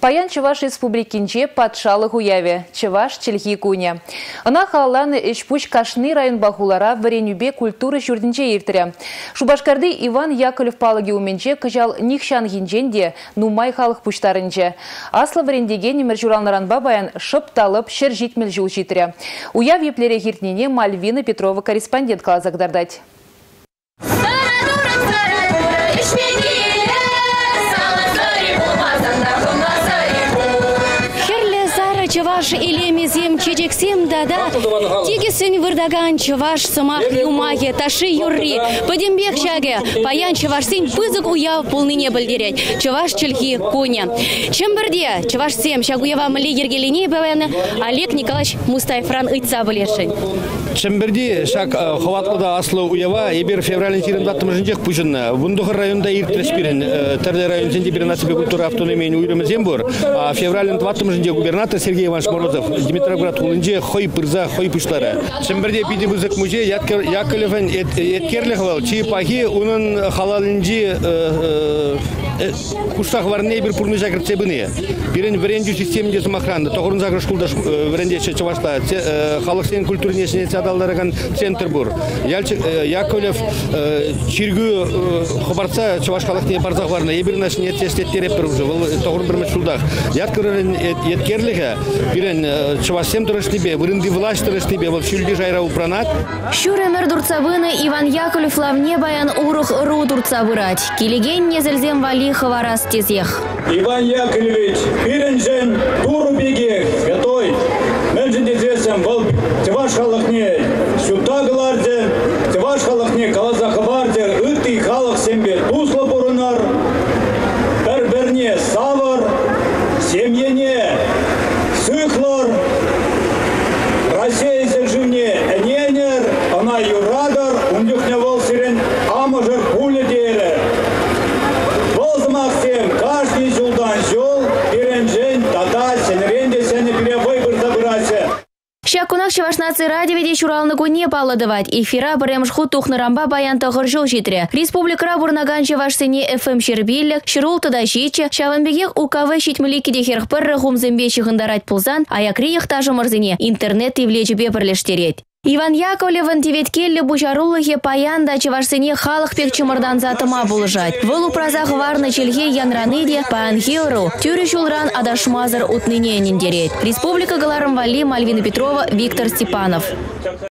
Паян Чуваш республикинче патшалық уяве, Чуваш челхи куня. Ана халаны эшпуч кашны район бахулара варенюбе культуры жүрдінче ертірі. Шубашкарды Иван Яковлев палаги уменче кыжал нихшан хинченде нумай халық пуштарынче. Аслы варендеге немер журалнаранба баян шып талып шыр житмел жул. Уяв еплере хиртнене Мальвина Петрова корреспондент қалазагдардать. Чываш илемезем чечексем дада. Тигесін вырдаган чываш сымақ юмаге ташы юрри. Падембек шаге паян чывашсен пызык уяв пулныне білдерет чываш чылхи куня чымбірде чывашсем шагуева мілі ергеліне бәвәні Олег Николаевич Мустайфран ыйтса білешін Чемберди шак хаватлыда аслы уява ебер февраль тирен даттым жинжек пужынна. Бундухар районда иртрес бирен терде район сенде бир насыбе культура автономия уйрымызем бур. А февраль дваттым жинжек губернатор Сергей Иванович Морозов Дмитровград улынже хой пырза хой пуштары. Чемберди биди бузык музей Яковлевен эткерлехвал чи пахи унын халалынжи куштах варне бир пурны жагыр цебыны. Бирен вренди системінде самохранда. Тоғырын загыр шкулда вренде чавашта. Халық сен культурнесіне адалдарыган центр бур. Ялчы Яковлев чиргү хабарца чавашкалык не барзак барна. Ебир наш не тестеттереп бир уже. Бұл тоғырын бір мчулдах. Яткырын еткерлігі бирен чавашсем тұрыштыбе, вырынды власть тұрыштыбе. Бұл шүлді жайра упранат. Шүремер дурцабыны Иван Яковлев лавне баян урух ру дурцабырать. Килеген незелзем вали Орехова растезех. Иван Яковлевич Пиренжен Турубеге Ятой Мэнжин Дезесем Вал Теваш Халахне Сюда Галарзе Теваш Халахне Калас Шакунак Чевашнацы радиоведе шуралны куне палладывать. Эфира премшху тухны рамба баян тағыр жол жетірі. Республикара бурнаган Чевашсыне ФМ Шербиллік, Шырул Тадашичі, Шаванбегек УКВ шитмілі кедехер пырры хумзембе шығындарать пулзан, аякри яхтажы мырзыне интернет евлечіпе бірлештерет. Иван Яковлевын теветкеллі бұжарулығы паянда чевашсыне халық пек чымырдан затыма бұлыжать. Вылу празақ варны челге янраныде паанхилру, тюрі жулран адашмазыр утныне нендерет. Республика Галарым Вали, Мальвина Петрова, Виктор Степанов.